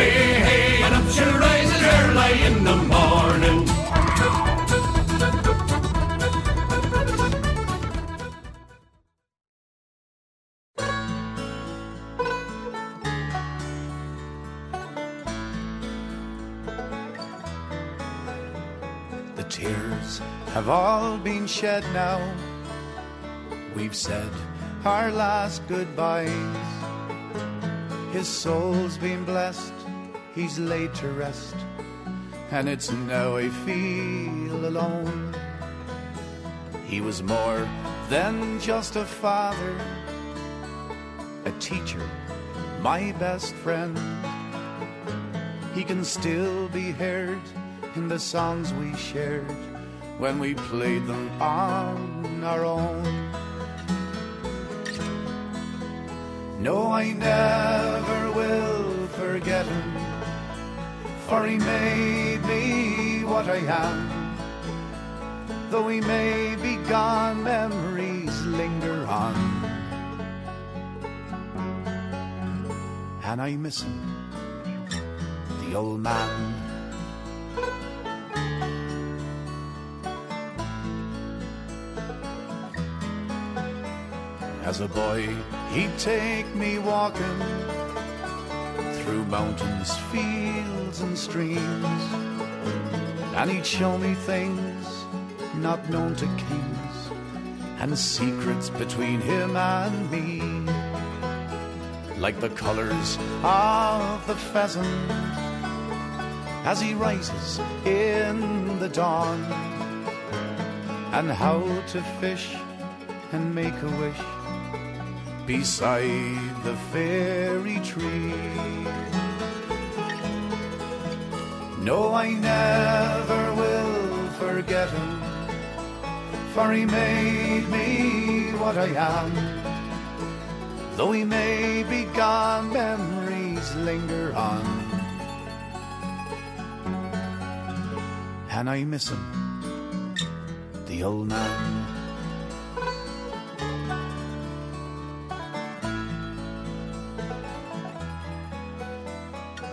Rises, way hey and up she rises early in the morning. The tears have all been shed now. We've said our last goodbyes. His soul's been blessed, he's laid to rest, and it's now I feel alone. He was more than just a father, a teacher, my best friend. He can still be heard in the songs we shared when we played them on our own. No, I never will forget him, for he made me what I am. Though he may be gone, memories linger on. And I miss him, the old man. As a boy, he'd take me walking through mountains, fields, and streams. And he'd show me things not known to kings and secrets between him and me. Like the colors of the pheasant as he rises in the dawn, and how to fish and make a wish beside the fairy tree. No, I never will forget him, for he made me what I am. Though he may be gone, memories linger on. And I miss him, the old man.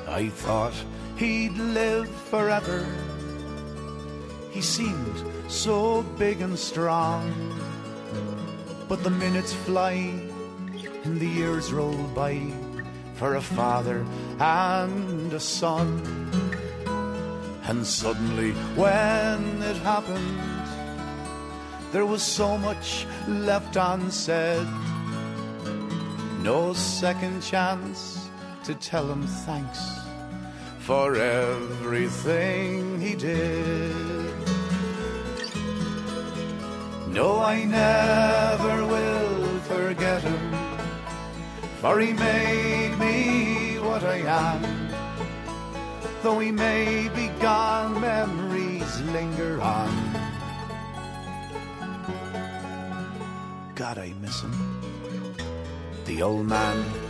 I thought he'd live forever. He seemed so big and strong. But the minutes fly and the years roll by for a father and a son. And suddenly, when it happened, there was so much left unsaid. No second chance to tell him thanks for everything he did. No, I never will forget him, for he made me what I am. Though he may be gone, memories linger on. God, I miss him, the old man